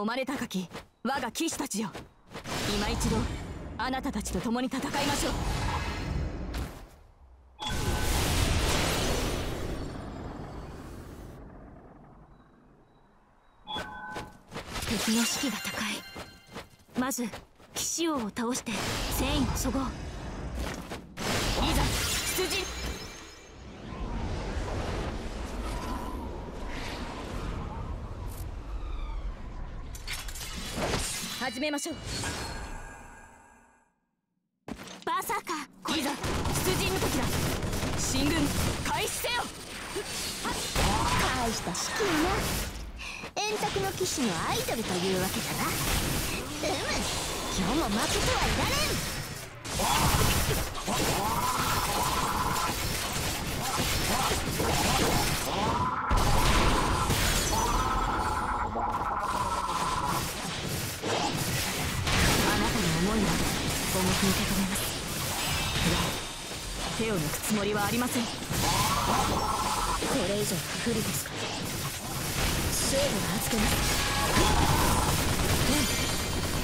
誉れ高き我が騎士たちよ。今一度あなたたちと共に戦いましょう。敵の士気が高い。まず騎士王を倒して戦意をそごういざ出陣始めましょう。バサカいざ出陣の時だ。進軍開始せよ。大した式よな円卓の騎士のアイドルというわけだな。うむ今日も負けてはいられん。あなます手を抜くつもりはありません。これ以上は不利です。か勝負が預けます。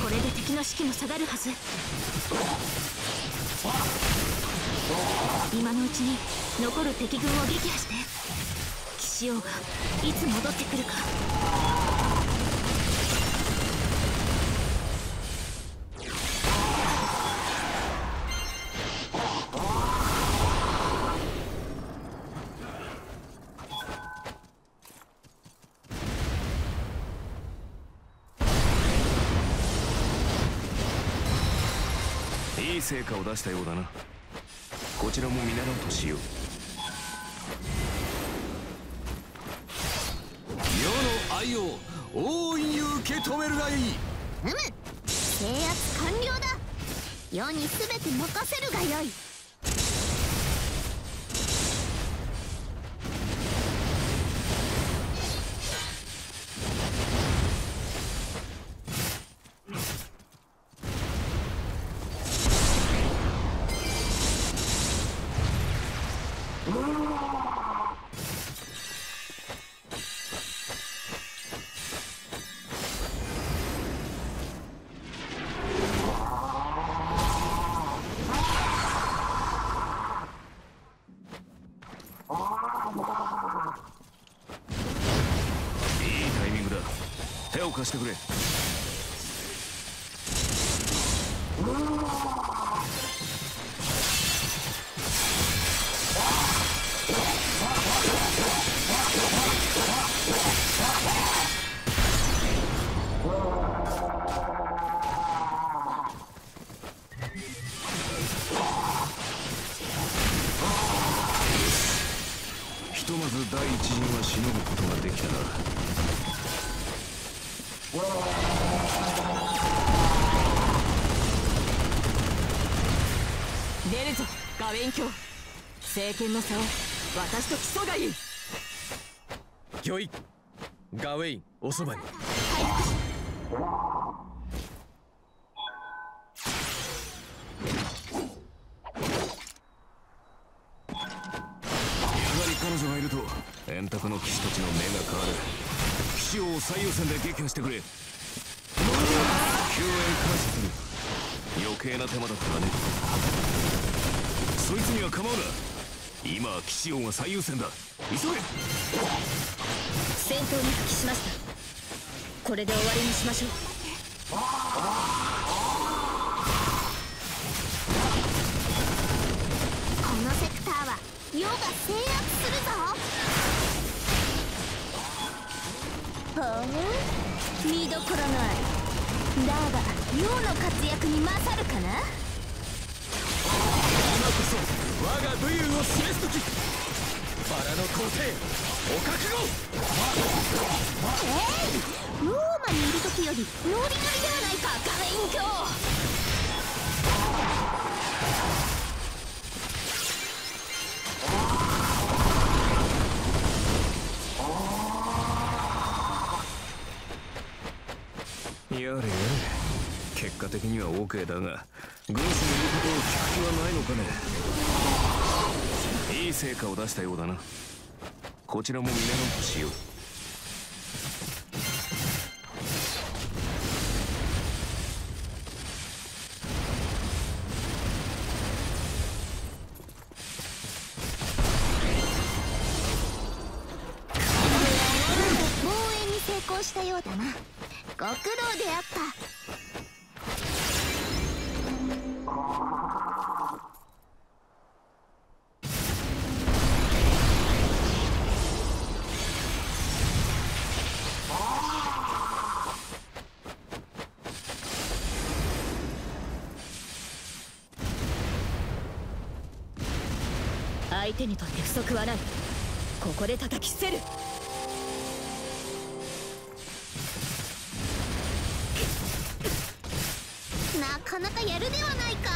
これで敵の士気も下がるはず今のうちに残る敵軍を撃破して騎士王がいつ戻ってくるか。い成果を出したようだな。こちらも見習うとしよう。世の愛を大いに受け止めるがいい。うむ制圧完了だ。世に全て任せるがよい。貸してくれ。出るぞガウェイン卿政権の差を私と競うがいい。よいガウェインおそばに。やはり彼女がいると円卓の騎士たちの目が変わる。騎士王を最優先で撃破してくれ。救援感謝する。余計な手間だったわねそいつには構うな今は騎士王が最優先だ。急げ。戦闘に復帰しました。これで終わりにしましょう。このセクターは世が制圧するぞ。ほう？見どころのあるだが世の活躍に勝るかな？今こそ我が武勇を示す時バラの皇帝お覚悟えいローマにいる時よりノリノリではないかガメイン卿やれやれ。結果的には OK だが軍師の言うことを聞く気はないのかね？いい成果を出したようだな。こちらも皆のとしようしたようだな。極道であった。相手にとって不足はない。ここで叩き捨てる。なかなかやるではないか。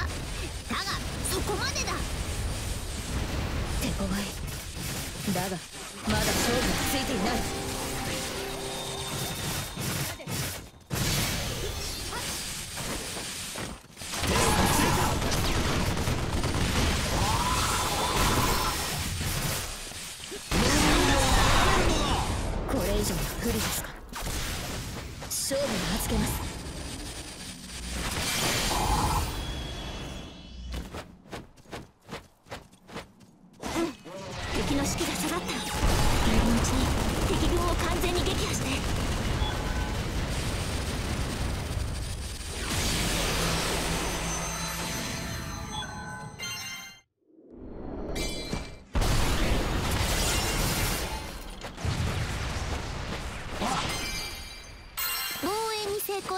だがそこまでだ。手強い。だがまだ勝負がついていない。以上は不利ですか勝負に預けます。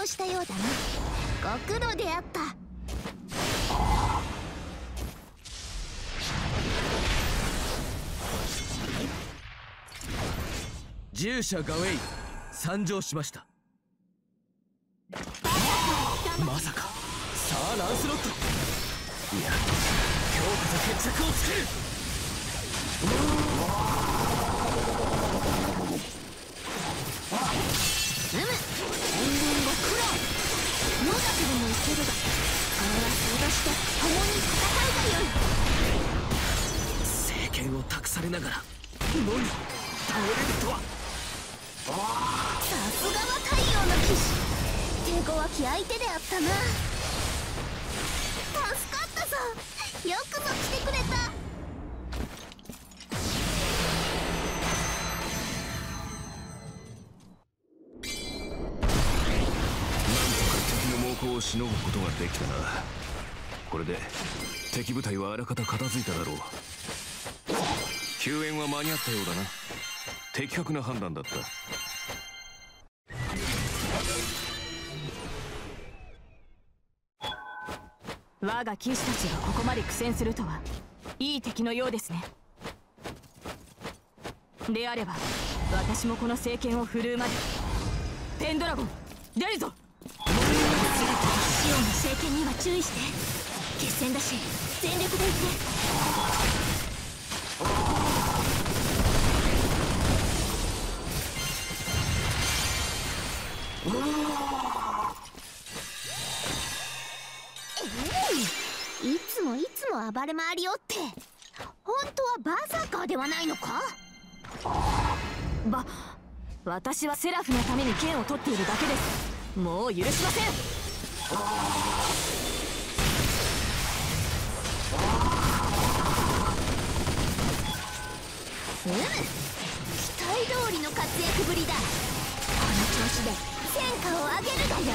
したようだな。ご苦労であった。従者ガウェイ。参上しました。まさか。さあランスロット。いや今日こそ決着をつける。れながら野に倒れるとは。さすがは太陽の騎士。手強き相手であったな。助かったぞ。よくぞ来てくれた。敵の猛攻をしのぐことができたな。これで敵部隊はあらかた片付いただろう救援は間に合ったようだな。的確な判断だった。我が騎士たちがここまで苦戦するとはいい敵のようですね。であれば私もこの政権を振るうまで。ペンドラゴン出るぞ。シオンの政権には注意して。決戦だし全力でいって暴れ回りおって。本当はバーサーカーではないのか？ば私はセラフのために剣を取っているだけです。もう許しません。うむ期待通りの活躍ぶりだ。この調子で戦果を上げるがよ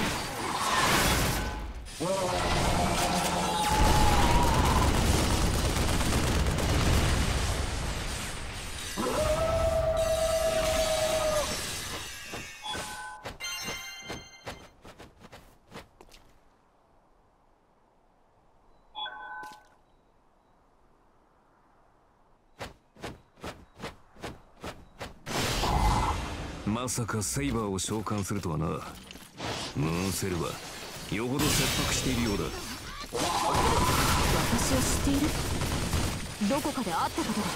まさかセイバーを召喚するとはな。ムーンセルはよほど切迫しているようだ。私を知っている？どこかで会ったことが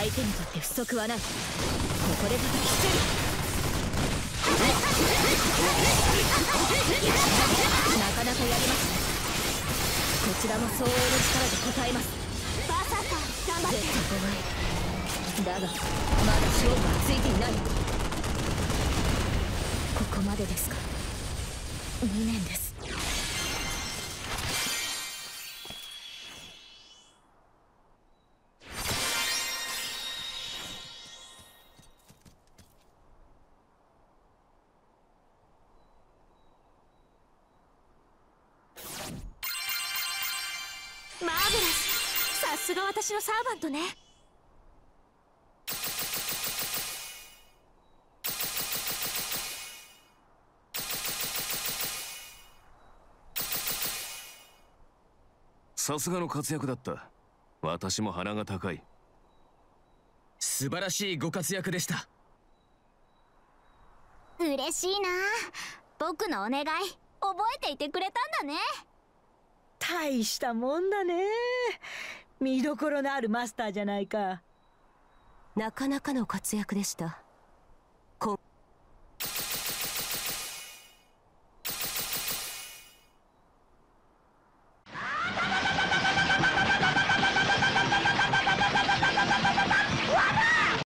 相手にとって不足はない。ここで叩き捨てる。なかなかやります。ねこちらも相応の力で応えます。バーサーカー頑張ってだがまだ勝負はついていない。ここまでですか？2年です。マーベラスさすが私のサーバントね。さすがの活躍だった。私も鼻が高い。素晴らしいご活躍でした。嬉しいな。僕のお願い覚えていてくれたんだね。大したもんだね。見どころのあるマスターじゃないか。なかなかの活躍でした。こ